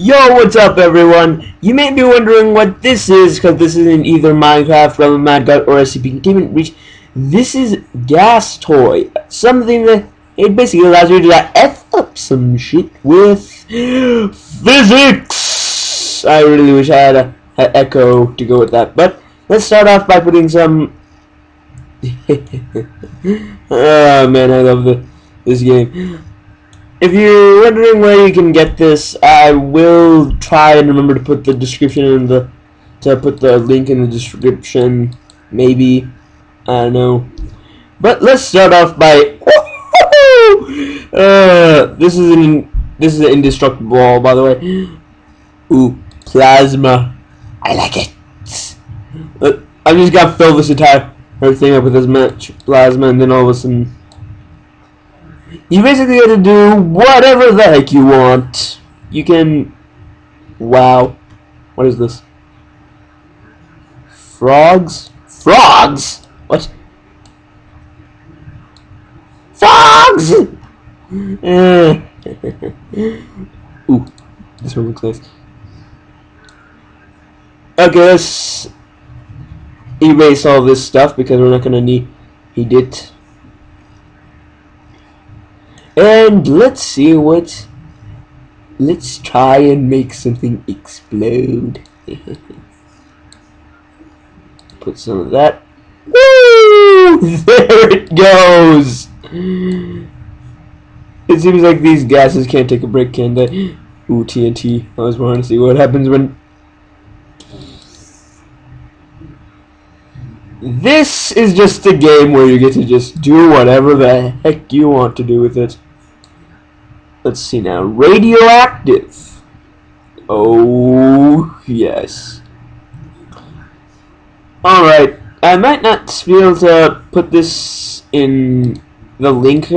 Yo, what's up, everyone? You may be wondering what this is, because this isn't either Minecraft, Realm of Mad God, or SCP Containment Breach. This is Gas Toy, something that it basically allows you to f up some shit with physics. I really wish I had a, a echo to go with that, but let's start off by putting some. oh man, I love the, this game. If you're wondering where you can get this, I will try and remember to put the description in the to put the link in the description. Maybe I don't know. But let's start off by uh, this is an this is an indestructible wall, by the way. Ooh, plasma. I like it. Uh, I'm just gonna fill this entire thing up with as much plasma, and then all of a sudden. You basically get to do whatever the heck you want. You can... Wow. What is this? Frogs? Frogs? What? Frogs! Ooh, this one looks nice. Okay, let's erase all this stuff because we're not gonna need, need it. And let's see what. Let's try and make something explode. Put some of that. Woo! There it goes! It seems like these gases can't take a break, can they? Ooh, TNT. I was wanting to see what happens when This is just a game where you get to just do whatever the heck you want to do with it. Let's see now. Radioactive. Oh, yes. Alright. I might not be able to put this in the link,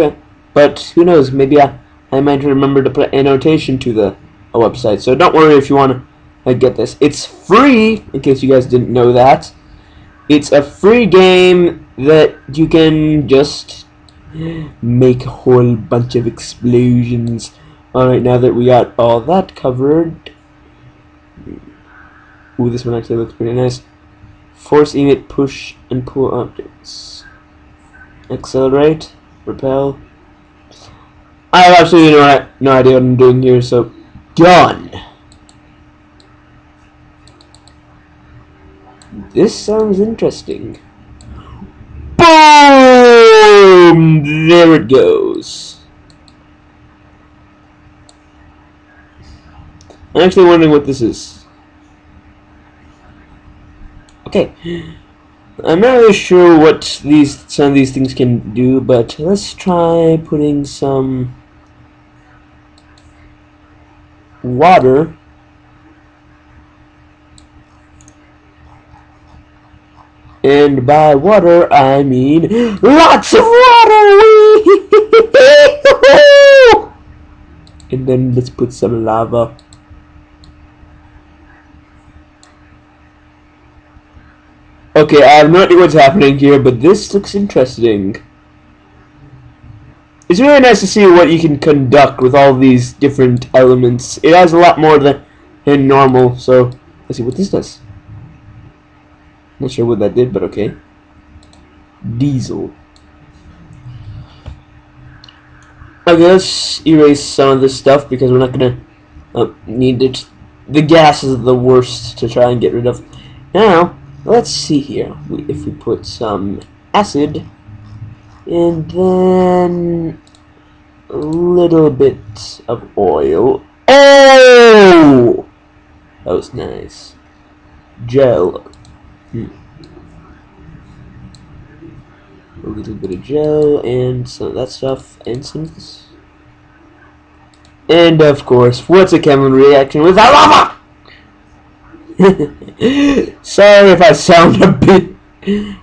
but who knows, maybe I, I might remember to put an annotation to the website. So don't worry if you want to uh, get this. It's free, in case you guys didn't know that. It's a free game that you can just make a whole bunch of explosions. Alright, now that we got all that covered. Ooh, this one actually looks pretty nice. Force, emit, push, and pull objects. Accelerate, repel. I have absolutely no, no idea what I'm doing here, so done. This sounds interesting. Boom! There it goes. I'm actually wondering what this is. Okay. I'm not really sure what these some of these things can do, but let's try putting some water And by water, I mean lots of water! and then let's put some lava. Okay, I have no idea what's happening here, but this looks interesting. It's really nice to see what you can conduct with all these different elements. It has a lot more than, normal, so let's see what this does. Not sure what that did, but okay. Diesel. I guess erase some of this stuff because we're not gonna uh, need it. The gas is the worst to try and get rid of. Now, let's see here. We, if we put some acid and then a little bit of oil. Oh! That was nice. Gel. Hmm. A little bit of gel and some of that stuff and some And of course, what's a chemical reaction without lava? Sorry if I sound a bit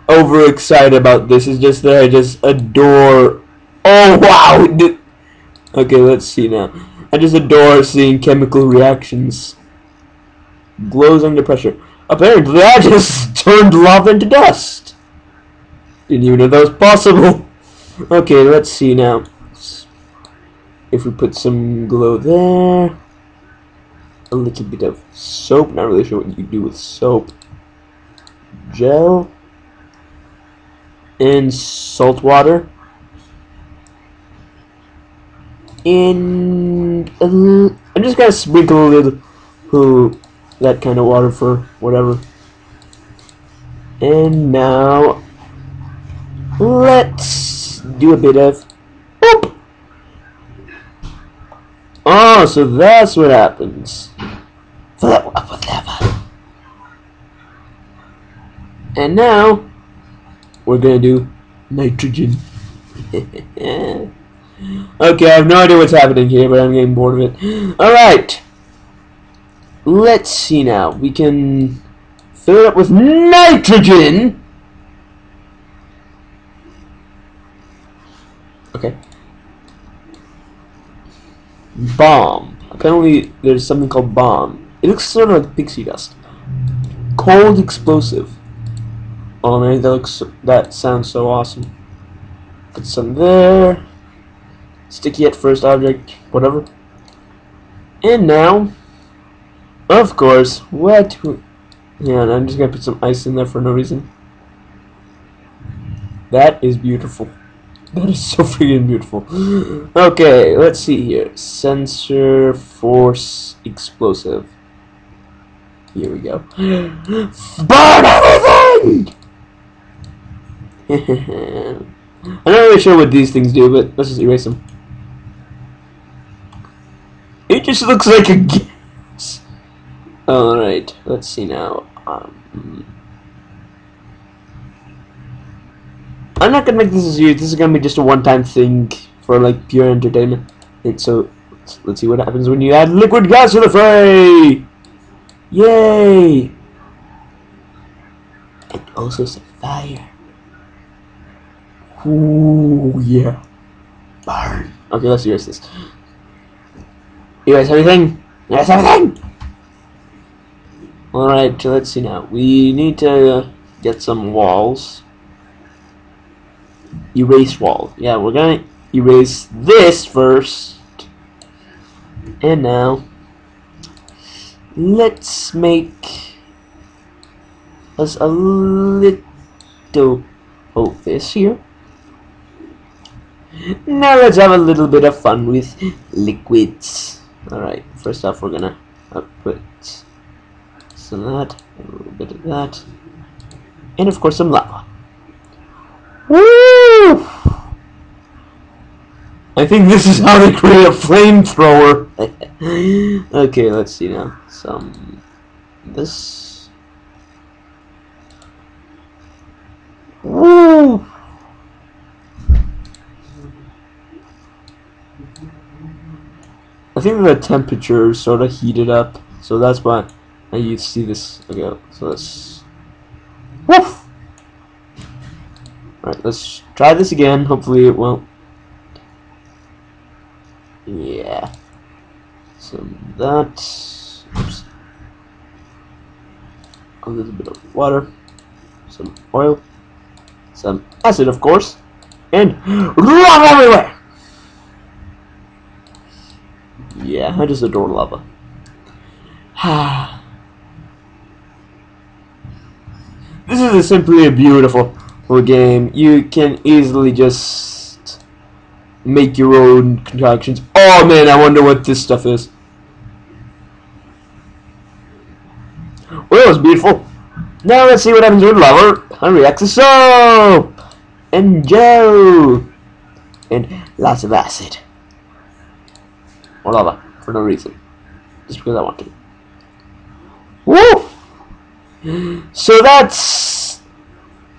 overexcited about this. It's just that I just adore. Oh wow! Okay, let's see now. I just adore seeing chemical reactions. Glows under pressure. Apparently, I just turned lava into dust. Didn't even know that was possible. Okay, let's see now. If we put some glow there. a little bit of soap. Not really sure what you do with soap. Gel and salt water. And I'm just gonna sprinkle a little uh, that kind of water for whatever. And now let's do a bit of boop. Oh, so that's what happens. And now we're gonna do nitrogen. okay, I have no idea what's happening here, but I'm getting bored of it. Alright. Let's see now. We can fill it up with nitrogen. Okay. Bomb. Apparently, there's something called bomb. It looks sort of like pixie dust. Cold explosive. Oh man, that looks that sounds so awesome. Put some there. Sticky at first object, whatever. And now, of course, what? Yeah, and I'm just gonna put some ice in there for no reason. That is beautiful. That is so freaking beautiful. Okay, let's see here. Sensor force explosive. Here we go. Burn everything! I'm not really sure what these things do, but let's just erase them. It just looks like a. Alright, let's see now. Um, I'm not gonna make this a series. This is gonna be just a one-time thing for like pure entertainment. And so, let's, let's see what happens when you add liquid gas to the fray. Yay! And also some fire. Ooh, yeah. Burn. Okay, let's erase this. You guys, have everything? Yes, everything! Alright, so let's see now. We need to get some walls erase wall. Yeah, we're gonna erase this first. And now, let's make us a little of this here. Now let's have a little bit of fun with liquids. Alright, first off we're gonna uh, put some of that, a little bit of that, and of course some lava. Woo! I think this is how they create a flamethrower. okay, let's see now. Some this. Woo! I think the temperature sort of heated up, so that's why you see this. again. so let's. Woof! Alright, let's try this again. Hopefully it won't. Yeah. So that. Oops. A little bit of water. Some oil. Some acid, of course. And lava everywhere! Yeah, I just adore lava. Ah. This is simply a beautiful game, you can easily just make your own concoctions. Oh man, I wonder what this stuff is. Well, was beautiful. Now let's see what happens with reacts to soap and gel and lots of acid or lava for no reason, just because I want to. Woo! So that's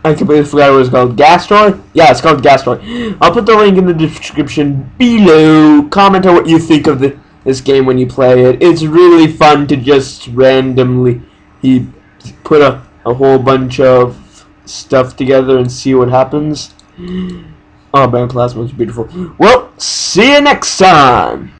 I completely forgot what it's called. Gas Toy? Yeah, it's called Gas Toy. I'll put the link in the description below. Comment on what you think of the, this game when you play it. It's really fun to just randomly he put a, a whole bunch of stuff together and see what happens. Oh, man, Plasma is beautiful. Well, see you next time!